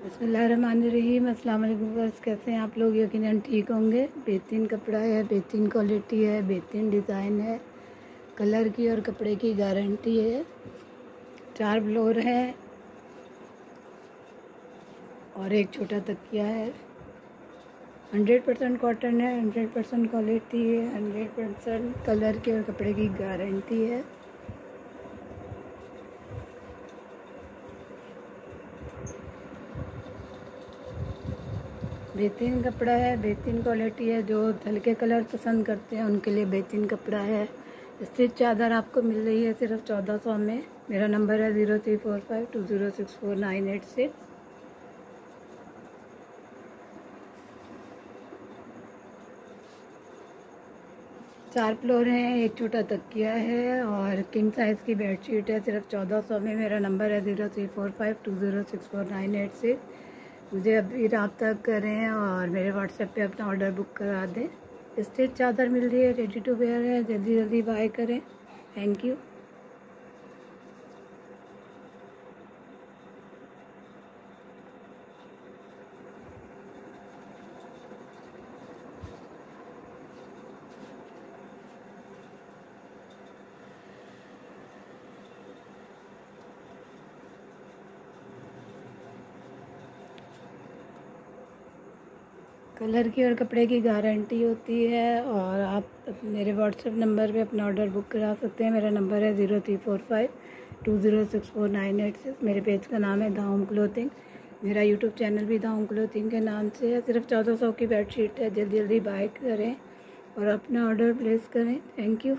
बसमीम अल्लाम वर्स कैसे हैं आप लोग? यकीन ठीक होंगे। बेहतरीन कपड़ा है, बेहतरीन क्वालिटी है, बेहतरीन डिज़ाइन है। कलर की और कपड़े की गारंटी है। चार फ्लोर है और एक छोटा तकिया है। हंड्रेड परसेंट कॉटन है, हंड्रेड परसेंट क्वालिटी है, हंड्रेड परसेंट कलर की और कपड़े की गारंटी है। बेहतरीन कपड़ा है, बेहतरीन क्वालिटी है, जो हल्के कलर पसंद करते हैं, उनके लिए बेहतरीन कपड़ा है। स्टिच चादर आपको मिल रही है सिर्फ़ चौदह सौ में। मेरा नंबर है zero three four five two zero six four nine eight six चार फ्लोर हैं, एक छोटा तकिया है और किंग साइज़ की बेडशीट है, सिर्फ़ चौदह सौ में। मेरा नंबर है zero three four five two zero six four nine eight six मुझे अभी रबता करें और मेरे व्हाट्सएप पे अपना ऑर्डर बुक करा दें। स्टेट चादर मिल रही है रेडी टू वेयर है जल्दी जल्दी बाय करें। थैंक यू कलर की और कपड़े की गारंटी होती है और आप मेरे व्हाट्सएप नंबर पे अपना ऑर्डर बुक करा सकते हैं। मेरा नंबर है zero three four five two zero six four nine eight six. मेरे पेज का नाम है दाउम क्लोथिंग। मेरा यूट्यूब चैनल भी दाउम क्लोथिंग के नाम से है। सिर्फ़ चौदह सौ की बेडशीट है। जल्दी जल्दी बाय करें और अपना ऑर्डर प्लेस करें। Thank you.